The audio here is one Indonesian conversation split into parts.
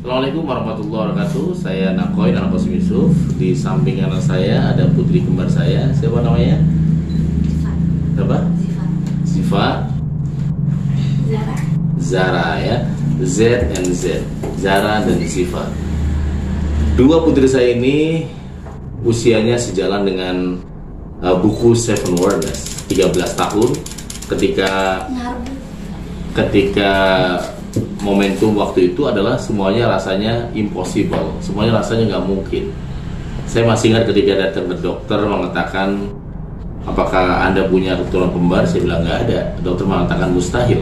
Assalamualaikum warahmatullahi wabarakatuh. Saya Nakoy, anak Qasim Yusuf. Di samping kanan saya ada putri kembar saya. Siapa namanya? Siapa? Siva. Zara. Zara ya. Z and Z. Zara dan Siva. Dua putri saya ini usianya sejalan dengan uh, buku Seven Wonders 13 tahun ketika ketika momentum waktu itu adalah semuanya rasanya impossible, semuanya rasanya nggak mungkin. Saya masih ingat ketika datang ke dokter mengatakan apakah anda punya keturunan kembar, saya bilang nggak ada. Dokter mengatakan mustahil.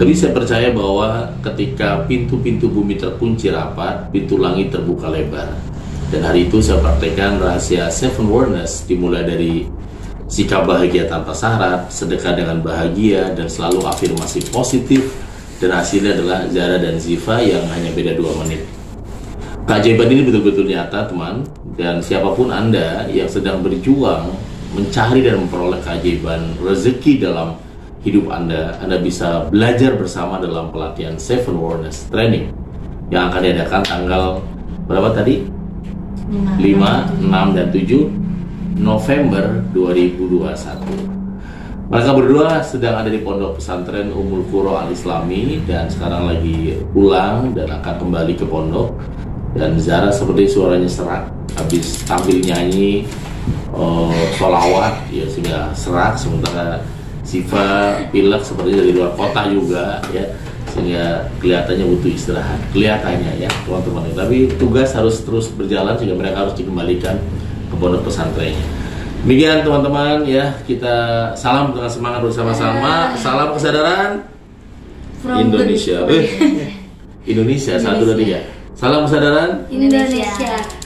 Tapi saya percaya bahwa ketika pintu-pintu bumi terkunci rapat, pintu langit terbuka lebar. Dan hari itu saya praktekkan rahasia Seven Wonders dimulai dari sikap bahagia tanpa syarat, sedekah dengan bahagia, dan selalu afirmasi positif. Dan hasilnya adalah Zara dan Ziva yang hanya beda dua menit. Keajaiban ini betul-betul nyata, teman. Dan siapa pun Anda yang sedang berjuang mencari dan memperoleh keajaiban rezeki dalam hidup Anda, Anda bisa belajar bersama dalam pelatihan Seven Wonders Training yang akan diadakan tanggal berapa tadi? 5, 6, dan 7 November 2021. Mereka berdua sedang ada di pondok pesantren Umul Qura Al Islami dan sekarang lagi pulang dan akan kembali ke pondok. Dan Zara seperti suaranya serak habis tampil nyanyi uh, solawat ya sehingga serak sementara Siva pilek seperti dari luar kota juga ya. Sehingga kelihatannya butuh istirahat kelihatannya ya teman-teman. Tapi tugas harus terus berjalan sehingga mereka harus dikembalikan ke pondok pesantrennya demikian teman-teman ya. Kita salam dengan semangat bersama-sama. Salam kesadaran From Indonesia. good- eh Indonesia satu dan tiga. Salam kesadaran Indonesia.